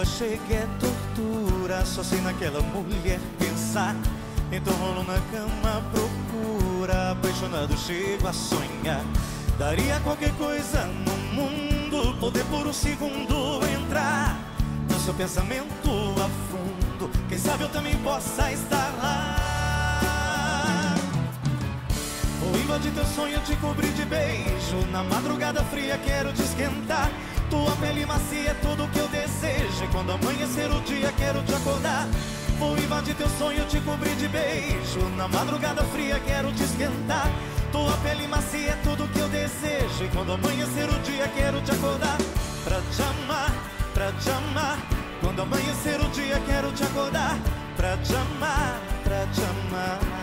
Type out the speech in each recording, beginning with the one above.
lua chega é tortura. Só sei naquela mulher pensar. Então rolo na cama, procura. Apaixonado, chego a sonhar. Daria qualquer coisa no mundo. Poder por um segundo entrar no seu pensamento a fundo. Quem sabe eu também possa estar lá. Vou invadir teu sonho, te cobrir de beijo. Na madrugada fria quero te quero te acordar. Vou invadir teu sonho, te cobrir de beijo. Na madrugada fria quero te esquentar. Tua pele macia é tudo que eu desejo. E quando amanhecer o dia, quero te acordar. Pra te amar, pra te amar. Quando amanhecer o dia, quero te acordar. Pra te amar, pra te amar.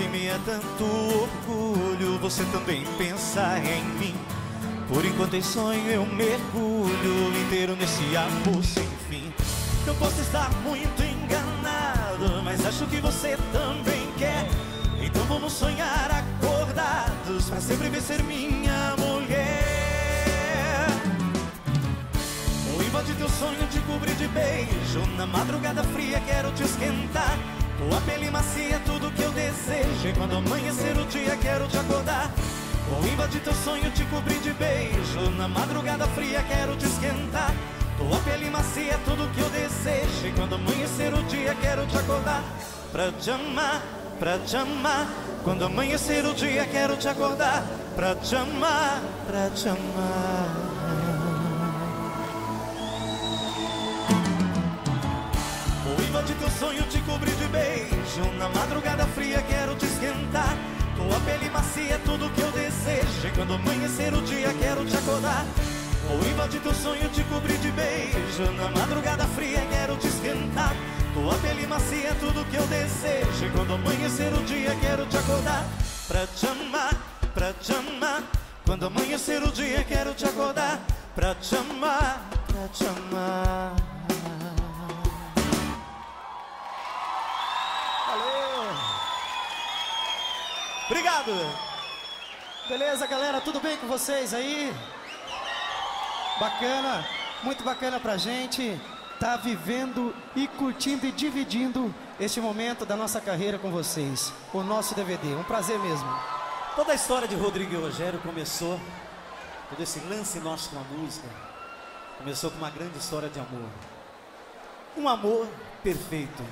Que me é tanto orgulho você também pensar em mim? Por enquanto em sonho eu mergulho inteiro nesse amor sem fim. Eu posso estar muito enganado, mas acho que você também quer. Então vamos sonhar acordados pra sempre ver ser minha mulher. Vou invadir teu sonho, te cobrir de beijo. Na madrugada fria quero te esquentar. Tua pele macia é tudo que eu desejo. E quando amanhecer o dia, quero te acordar. Vou invadir teu sonho, te cobrir de beijo. Na madrugada fria, quero te esquentar. Tua pele macia é tudo que eu desejo. E quando amanhecer o dia, quero te acordar. Pra te amar, pra te amar. Quando amanhecer o dia, quero te acordar. Pra te amar, pra te amar. Sonho, te cobrir de beijo. Na madrugada fria quero te esquentar. Tua pele macia é tudo que eu desejo. E quando amanhecer o dia, quero te acordar. Vou invadir teu sonho, te cobrir de beijo. Na madrugada fria quero te esquentar. Tua pele macia é tudo que eu desejo. E quando amanhecer o dia, quero te acordar. Pra te amar, pra te amar. Quando amanhecer o dia, quero te acordar. Pra te amar, pra te amar. Obrigado! Beleza, galera? Tudo bem com vocês aí? Bacana, muito bacana pra gente tá vivendo e curtindo e dividindo este momento da nossa carreira com vocês. O nosso DVD. Um prazer mesmo. Toda a história de Rodrigo e Rogério começou, todo esse lance nosso com a música, começou com uma grande história de amor. Um amor perfeito.